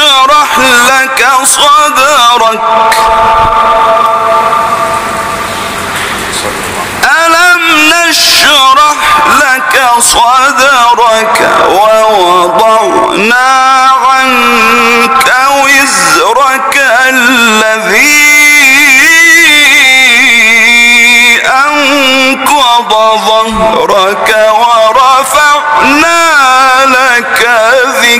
نشرح لك صدرك. ألم نشرح لك صدرك ووضعنا عنك وزرك الذي أنقض ظهرك ورفعنا لك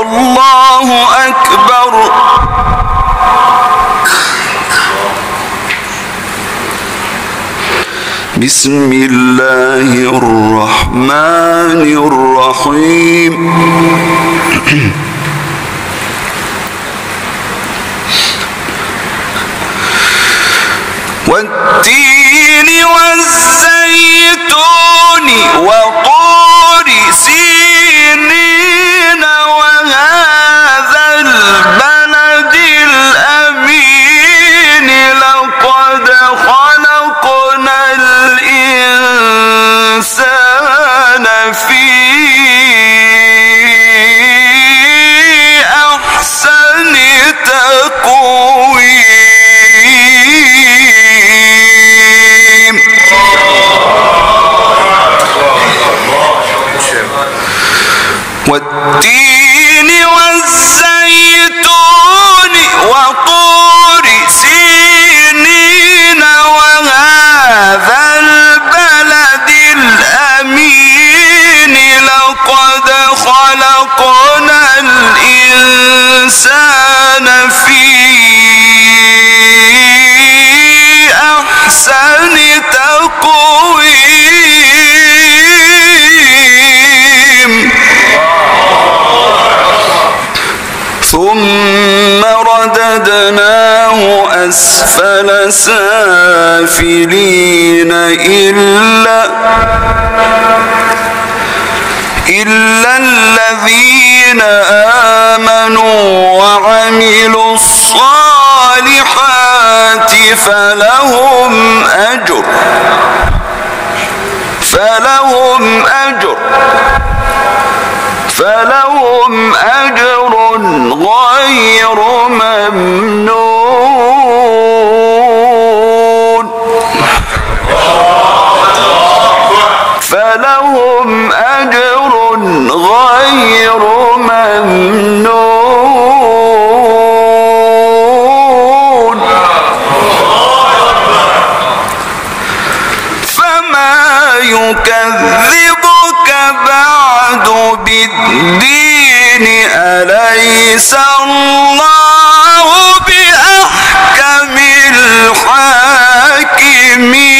الله أكبر. بسم الله الرحمن الرحيم. والتين والزيتون وطور والتين والزيتون وطور سينين وهذا البلد الأمين لقد خلقنا الإنسان في رددناه أسفل سافلين إلا إلا الذين آمنوا وعملوا الصالحات فلهم أجر فلهم أجر فلهم أجر غير ممنون. فلهم أجر غير ممنون. فما يكذبك يراد بالدين أليس الله بأحكم الحاكمين؟